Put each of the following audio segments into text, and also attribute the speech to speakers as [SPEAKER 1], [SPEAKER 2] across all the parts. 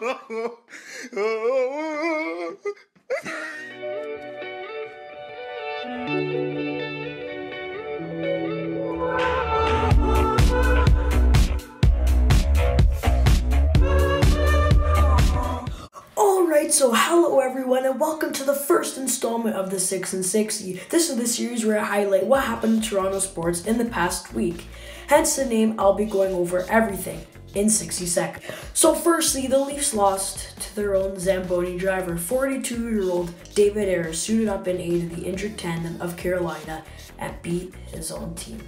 [SPEAKER 1] Alright, so hello everyone, and welcome to the first installment of the 6 and 60. This is the series where I highlight what happened in Toronto sports in the past week. Hence the name, I'll be going over everything in 60 seconds. So, firstly, the Leafs lost to their own Zamboni driver. 42 year old David Ayres suited up in aid of the injured tandem of Carolina and beat his own team.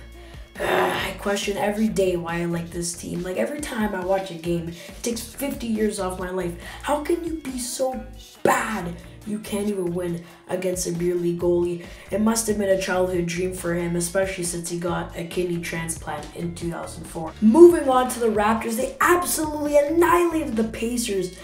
[SPEAKER 1] I question every day why I like this team. Like every time I watch a game, it takes 50 years off my life. How can you be so bad? You can't even win against a beer league goalie. It must have been a childhood dream for him, especially since he got a kidney transplant in 2004. Moving on to the Raptors, they absolutely annihilated the Pacers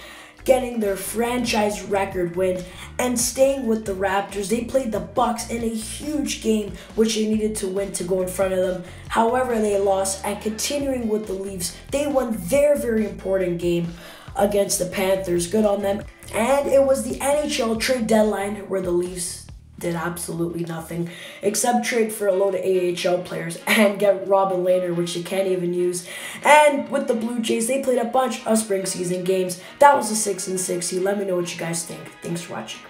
[SPEAKER 1] getting their franchise record win and staying with the Raptors. They played the Bucks in a huge game which they needed to win to go in front of them. However, they lost and continuing with the Leafs, they won their very important game against the Panthers. Good on them. And it was the NHL trade deadline where the Leafs did absolutely nothing except trade for a load of AHL players and get Robin Lehner, which they can't even use. And with the Blue Jays, they played a bunch of spring season games. That was a 6 and 60. Let me know what you guys think. Thanks for watching.